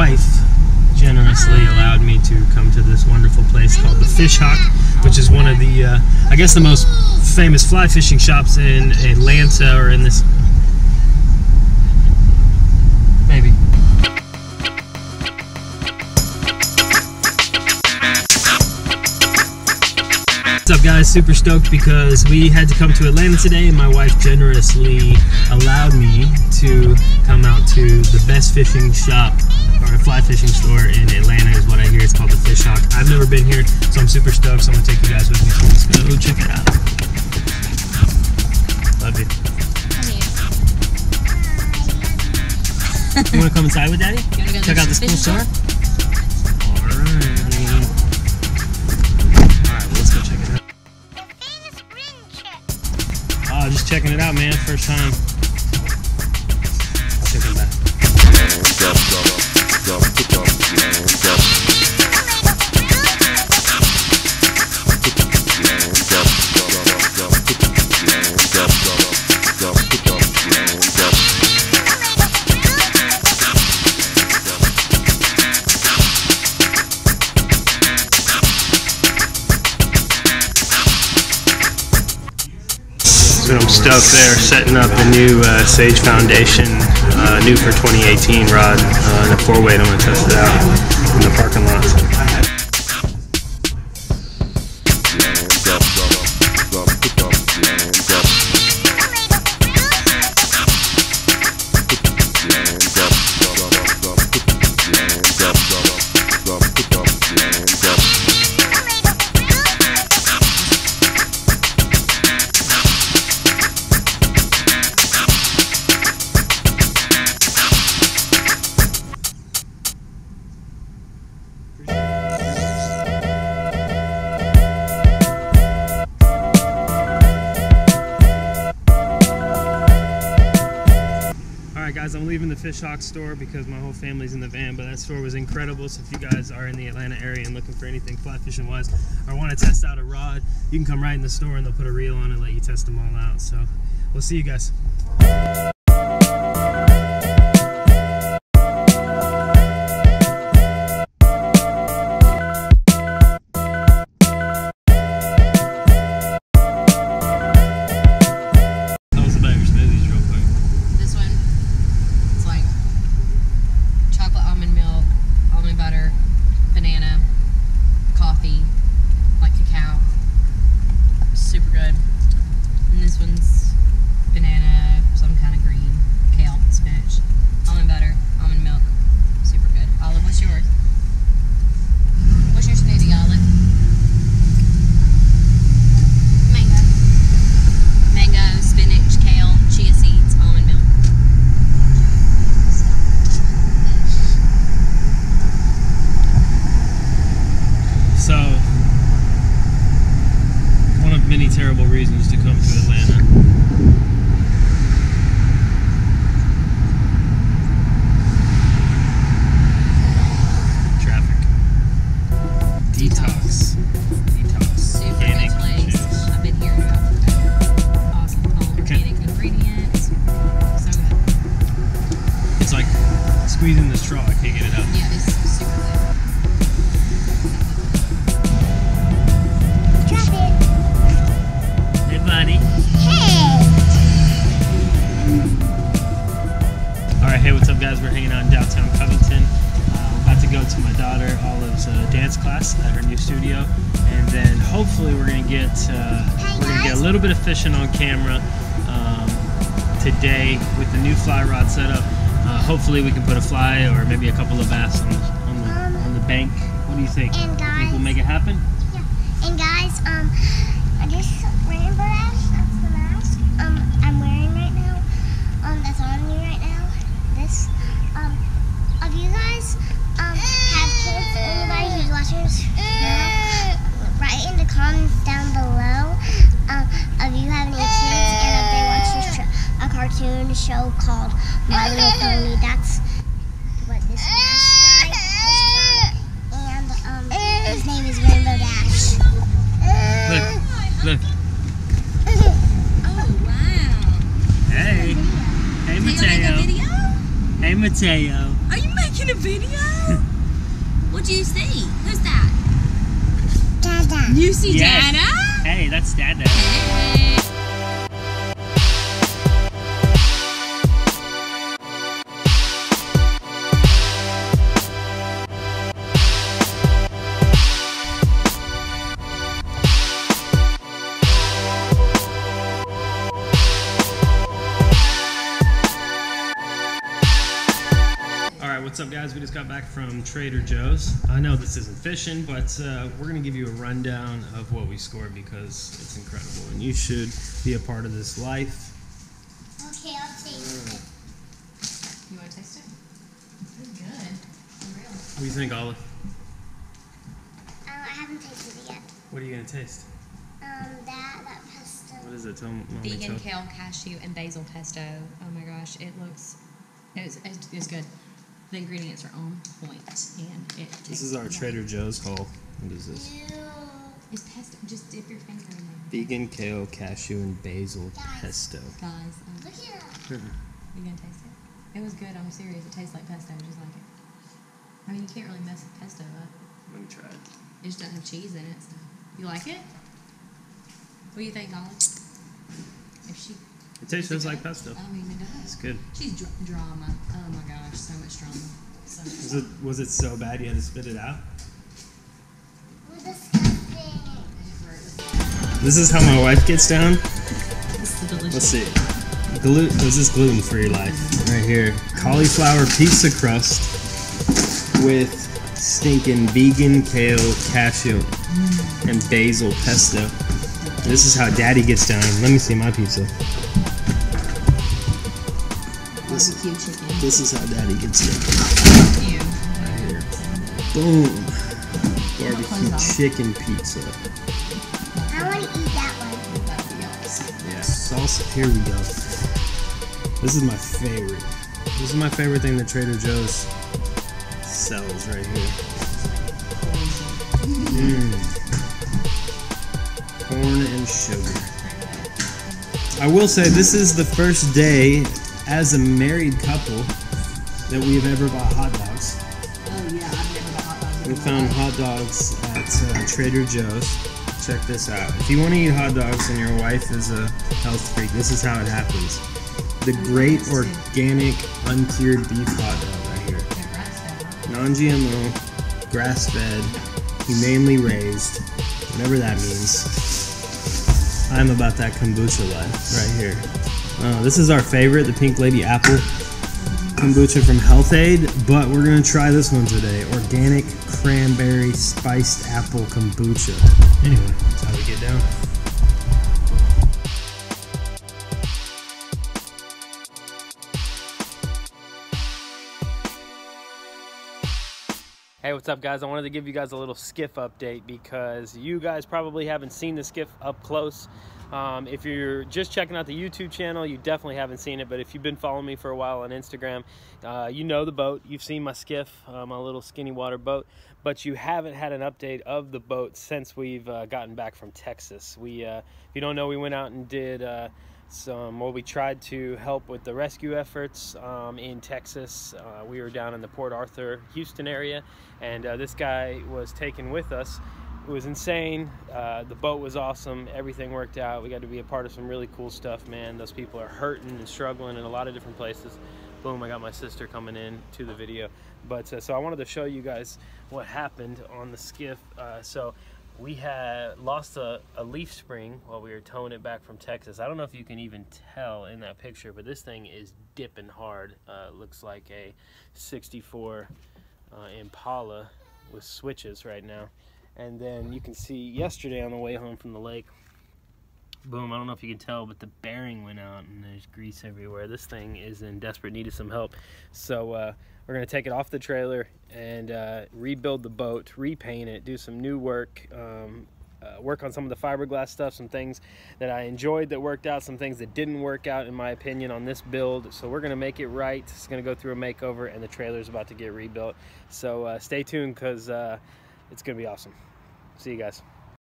wife generously allowed me to come to this wonderful place called the Fish Hawk, which is one of the, uh, I guess, the most famous fly fishing shops in Atlanta or in this. Maybe. What's up, guys? Super stoked because we had to come to Atlanta today, and my wife generously allowed me to come out to the best fishing shop or a fly fishing store in Atlanta, is what I hear. It's called the Fish Hawk. I've never been here, so I'm super stoked. So I'm gonna take you guys with me. Let's go check it out. Love you. You wanna come inside with Daddy? Go Check out this cool store. store? Alright. Alright, well, let's go check it out. Oh, just checking it out, man. First time. So I'm stoked there, setting up the new uh, Sage Foundation, new for 2018 rod, uh, a four weight. I'm gonna test it out in the parking lot. Guys, I'm leaving the Fish Hawk store because my whole family's in the van, but that store was incredible. So if you guys are in the Atlanta area and looking for anything fly fishing wise or want to test out a rod, you can come right in the store and they'll put a reel on and let you test them all out. So we'll see you guys. To come to Atlanta. Traffic. Detox. Detox. Super Organic juice. I've been here about forever. Awesome. All Okay. organic ingredients. So good. It's like squeezing the straw. I can't get it out. Yeah, Olive's uh, dance class at her new studio, and then hopefully we're gonna get uh, we're gonna get a little bit of fishing on camera um, today with the new fly rod setup. Uh, hopefully, we can put a fly or maybe a couple of bass on the on the, on the bank. What do you think? And Think we'll make it happen? Yeah. And guys, um, I just. That's the mask. Um, I'm wearing right now. Um, that's on me right now. This. Um, if you guys um anybody who's now, write in the comments down below. Um, if you have any kids and if they watch a, a cartoon show called My Little Pony, that's what this mask guy is from. And um, his name is Rainbow Dash. Look, look. Oh, wow. Hey, hey, Do you make a Mateo. Hey, Mateo. Are you making a video? Video? What'd you see? Who's that? Dada. You see Yes. Dada? Hey, that's Dada. Up, guys? We just got back from Trader Joe's. I know this isn't fishing, but uh, we're gonna give you a rundown of what we scored because it's incredible, and you should be a part of this life. Okay, I'll taste it. You want to taste it? It's good. Unreal. What do you think, Olive? Um, I haven't tasted it yet. What are you gonna taste? Um, that, that pesto. What is it? Tell me. Vegan kale, cashew, and basil pesto. Oh my gosh, it looks, it's, it's, it's good. The ingredients are on point, and it. This is our yummy. Trader Joe's haul. What is this? Ew. It's pesto. Just dip your finger in there. Vegan kale, cashew, and basil Guys. pesto. Guys, um, Look at that. you gonna taste it? It was good. I'm serious. It tastes like pesto, just like it. I mean, you can't really mess with pesto up. Let me try it. It just doesn't have cheese in it. So. You like it? What do you think, Ollie? If she. It tastes just like pesto. I mean, it does. It's does. good. She's dr- drama. Oh my gosh, so much drama. So much Was it was it so bad you had to spit it out? We're disgusting. effort. This is how my wife gets down. This is delicious. Let's see. Glu- this is gluten free life right here. Cauliflower pizza crust with stinking vegan kale, cashew, mm. and basil pesto. This is how Daddy gets down. Let me see my pizza. This is, Barbecue chicken. this is how Daddy gets down. Ew. Right here. Boom. Barbecue Close off. chicken pizza. I want to eat that one. That'd be awesome. Yeah. Salsa. Here we go. This is my favorite. This is my favorite thing that Trader Joe's sells right here. Mm. Corn and sugar. I will say this is the first day as a married couple that we have ever bought hot dogs. Oh yeah, I've never bought hot dogs. We found hot dogs at uh, Trader Joe's. Check this out. If you want to eat hot dogs and your wife is a health freak, this is how it happens. The great organic uncured beef hot dog right here. They're grass-fed, huh? Non-GMO, grass-fed, humanely raised, whatever that means. I'm about that kombucha life right here. Uh, this is our favorite, the Pink Lady Apple kombucha from Health-Ade, but we're gonna try this one today. Organic cranberry spiced apple kombucha. Anyway, that's how we get down. Hey, what's up, guys? I wanted to give you guys a little skiff update because you guys probably haven't seen the skiff up close. Um, if you're just checking out the YouTube channel, you definitely haven't seen it. But if you've been following me for a while on Instagram, uh, you know the boat. You've seen my skiff, uh, my little skinny water boat. But you haven't had an update of the boat since we've uh, gotten back from Texas. We, uh, if you don't know, we went out and did uh, some. Well, we tried to help with the rescue efforts um, in Texas. Uh, we were down in the Port Arthur, Houston area, and this guy was taken with us. It was insane. Uh, the boat was awesome. Everything worked out. We got to be a part of some really cool stuff, man. Those people are hurting and struggling in a lot of different places. Boom! I got my sister coming in to the video, but uh, so I wanted to show you guys what happened on the skiff. Uh, so we had lost a, a leaf spring while we were towing it back from Texas. I don't know if you can even tell in that picture, but this thing is dipping hard. Uh, looks like a 64 uh, Impala with switches right now. And then you can see yesterday on the way home from the lake, boom, I don't know if you can tell, but the bearing went out and there's grease everywhere. This thing is in desperate need of some help. So uh, we're going to take it off the trailer and uh, rebuild the boat, repaint it, do some new work, um, uh, work on some of the fiberglass stuff, some things that I enjoyed that worked out, some things that didn't work out, in my opinion, on this build. So we're going to make it right. It's going to go through a makeover, and the trailer's about to get rebuilt. So uh, stay tuned because uh, it's going to be awesome. See you guys.